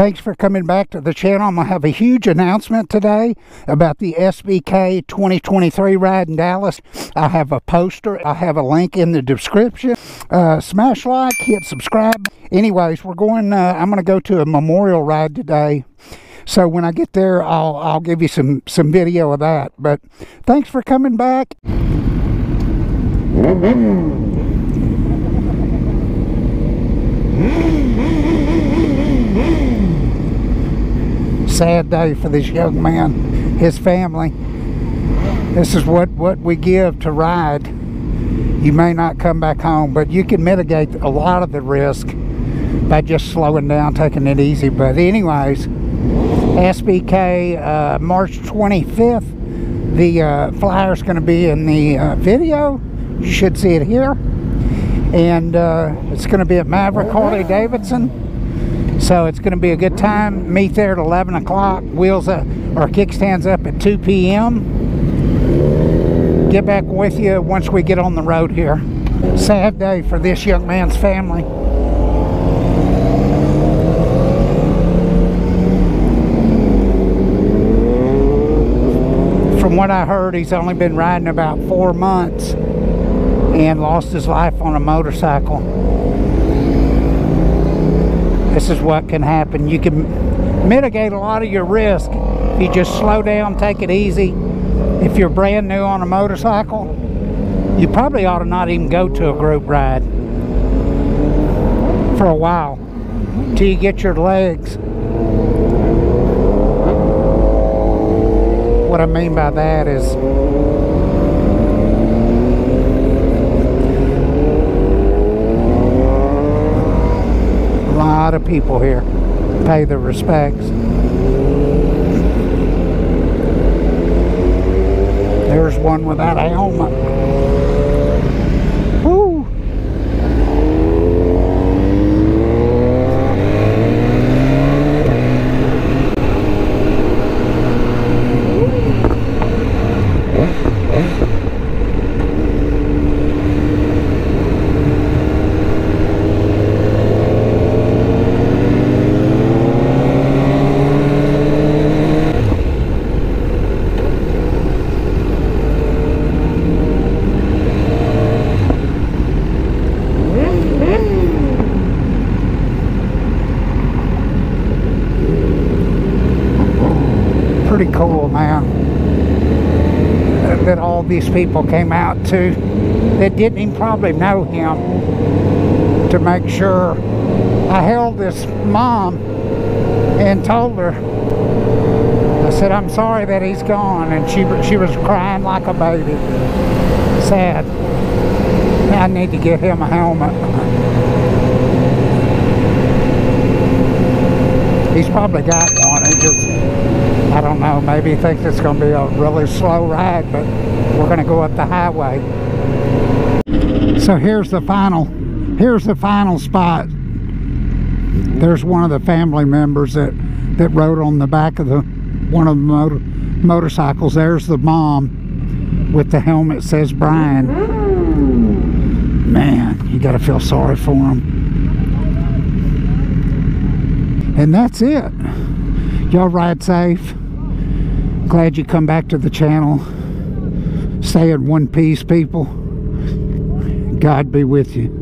Thanks for coming back to the channel. I'm going to have a huge announcement today about the SBK 2023 ride in Dallas. I have a poster. I have a link in the description. Uh, smash like, hit subscribe. Anyways, we're going, uh, I'm going to go to a memorial ride today. So when I get there, I'll, I'll give you some, some video of that. But thanks for coming back. Sad day for this young man, his family. This is what, what we give to ride. You may not come back home, but you can mitigate a lot of the risk by just slowing down, taking it easy. But anyways, SBK uh, March 25th. The uh, flyer is going to be in the uh, video. You should see it here. And uh, it's going to be at Maverick Harley Davidson. So it's going to be a good time. Meet there at 11 o'clock. Wheels up, or kickstands up at 2 p.m. Get back with you once we get on the road here. Sad day for this young man's family. From what I heard, he's only been riding about four months and lost his life on a motorcycle this is what can happen. You can mitigate a lot of your risk if you just slow down, take it easy. If you're brand new on a motorcycle, you probably ought to not even go to a group ride for a while till you get your legs. What I mean by that is lot of people here pay their respects. There's one without a helmet. Pretty cool, man. That all these people came out to that didn't even probably know him to make sure. I held this mom and told her, I said, I'm sorry that he's gone. And she, she was crying like a baby. Sad. I need to get him a helmet. He's probably got one. I don't know, maybe thinks it's going to be a really slow ride, but we're going to go up the highway. So here's the final, here's the final spot. There's one of the family members that, that rode on the back of the one of the motor, motorcycles. There's the mom with the helmet says Brian. Man, you got to feel sorry for him. And that's it. Y'all ride safe glad you come back to the channel. Stay in one piece, people. God be with you.